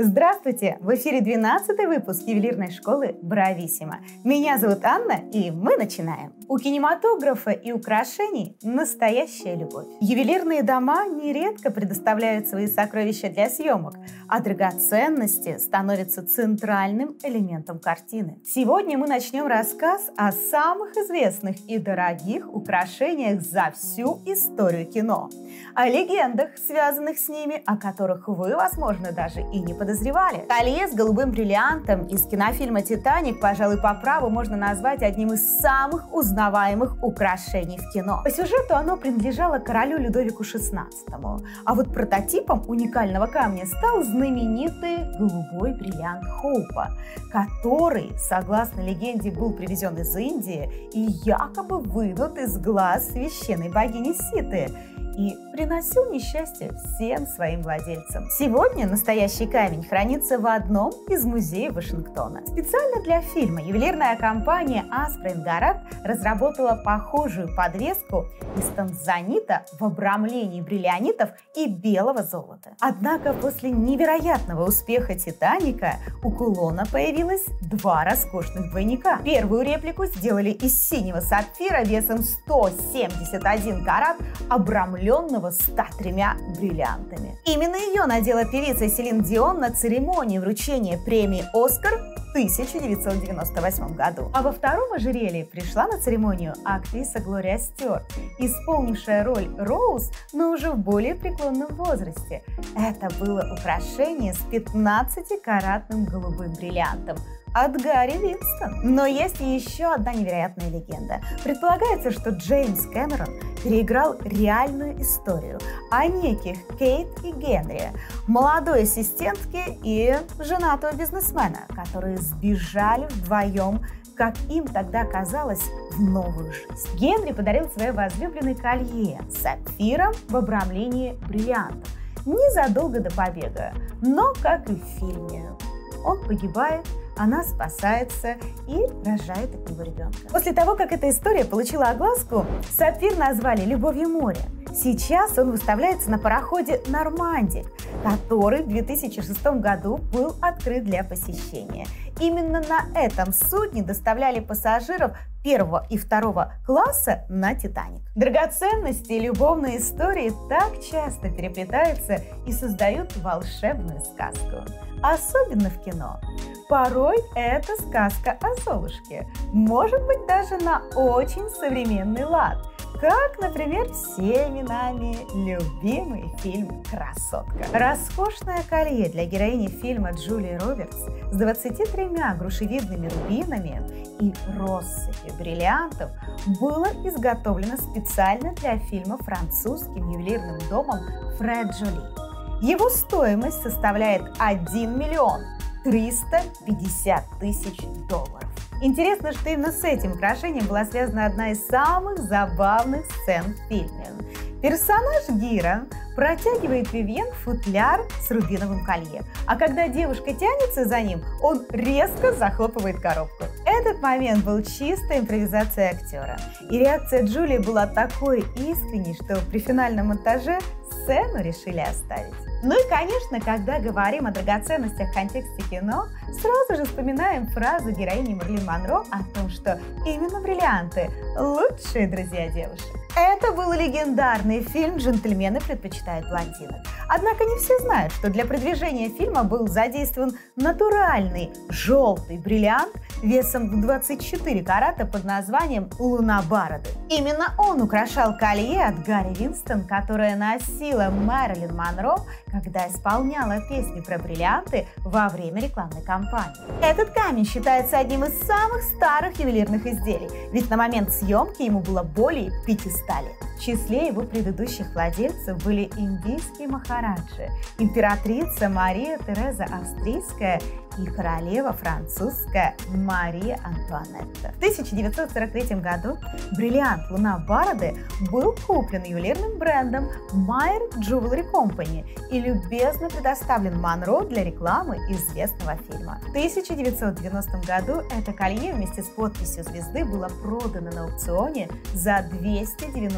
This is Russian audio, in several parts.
Здравствуйте! В эфире 12 выпуск ювелирной школы Брависсимо. Меня зовут Анна, и мы начинаем. У кинематографа и украшений настоящая любовь. Ювелирные дома нередко предоставляют свои сокровища для съемок, а драгоценности становятся центральным элементом картины. Сегодня мы начнем рассказ о самых известных и дорогих украшениях за всю историю кино, о легендах, связанных с ними, о которых вы, возможно, даже и не подозреваете подозревали. Колье с голубым бриллиантом из кинофильма «Титаник», пожалуй, по праву можно назвать одним из самых узнаваемых украшений в кино. По сюжету оно принадлежало королю Людовику XVI, а вот прототипом уникального камня стал знаменитый голубой бриллиант Хоупа, который, согласно легенде, был привезен из Индии и якобы вынут из глаз священной богини Ситы и приносил несчастье всем своим владельцам. Сегодня настоящий камень хранится в одном из музеев Вашингтона. Специально для фильма ювелирная компания Asprin Garat разработала похожую подвеску из танзанита в обрамлении бриллианитов и белого золота. Однако после невероятного успеха «Титаника» у кулона появилось два роскошных двойника. Первую реплику сделали из синего сапфира весом 171 карат, обрамленного обрамленного 103 бриллиантами. Именно ее надела певица Селин Дион на церемонии вручения премии «Оскар» в 1998 году. А во втором ожерелье пришла на церемонию актриса Глория Стюарт, исполнившая роль Роуз, но уже в более преклонном возрасте. Это было украшение с 15-каратным голубым бриллиантом – от Гарри Винстон. Но есть еще одна невероятная легенда. Предполагается, что Джеймс Кэмерон переиграл реальную историю о неких Кейт и Генри, молодой ассистентке и женатого бизнесмена, которые сбежали вдвоем как им тогда казалось, в новую жизнь. Генри подарил своей возлюбленной колье с сапфиром в обрамлении бриллиантов незадолго до побега, но, как и в фильме, он погибает она спасается и рожает от него ребенка. После того, как эта история получила огласку, сапфир назвали «Любовью моря». Сейчас он выставляется на пароходе «Нормандик», который в 2006 году был открыт для посещения. Именно на этом судне доставляли пассажиров первого и второго класса на «Титаник». Драгоценности и любовные истории так часто переплетаются и создают волшебную сказку. Особенно в кино. Порой это сказка о Золушке, может быть даже на очень современный лад, как, например, всеми нами любимый фильм «Красотка». Роскошное колье для героини фильма Джулии Робертс с 23 грушевидными рубинами и россыпью бриллиантов было изготовлено специально для фильма французским ювелирным домом Фред Джоли. Его стоимость составляет 1 миллион 350 тысяч долларов. Интересно, что именно с этим украшением была связана одна из самых забавных сцен в фильме. Персонаж Гира протягивает Вивьен футляр с рубиновым колье, а когда девушка тянется за ним, он резко захлопывает коробку. Этот момент был чистой импровизацией актера. И реакция Джулии была такой искренней, что при финальном монтаже сцену решили оставить. Ну и, конечно, когда говорим о драгоценностях в контексте кино, сразу же вспоминаем фразу героини Марлин Монро о том, что именно бриллианты – лучшие друзья девушек. Это был легендарный фильм «Джентльмены предпочитают блондинок». Однако не все знают, что для продвижения фильма был задействован натуральный желтый бриллиант весом в 24 карата под названием «Луна Бароды». Именно он украшал колье от Гарри Винстон, которое носила Мэрилин Монро, когда исполняла песни про бриллианты во время рекламной кампании. Этот камень считается одним из самых старых ювелирных изделий, ведь на момент съемки ему было более 500 лет. В числе его предыдущих владельцев были индийские махараджи, императрица Мария Тереза Австрийская и королева французская Мария Антуанетта. В 1943 году бриллиант Луна Бароды был куплен ювелирным брендом Meyer Jewelry Company и любезно предоставлен Монро для рекламы известного фильма. В 1990 году это колье вместе с подписью звезды было продано на аукционе за 297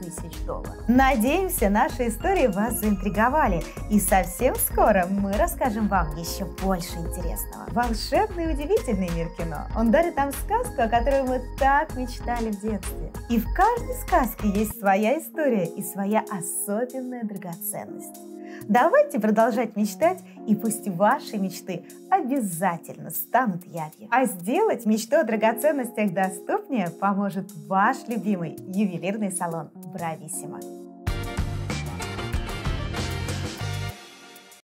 тысяч долларов. Надеемся, наши истории вас заинтриговали, и совсем скоро мы расскажем вам еще больше интересного. Волшебный и удивительный мир кино. Он дарит нам сказку, о которой мы так мечтали в детстве. И в каждой сказке есть своя история и своя особенная драгоценность. Давайте продолжать мечтать, и пусть ваши мечты обязательно станут явью. А сделать мечту о драгоценностях доступнее поможет ваш любимый ювелирный салон Брависсимо.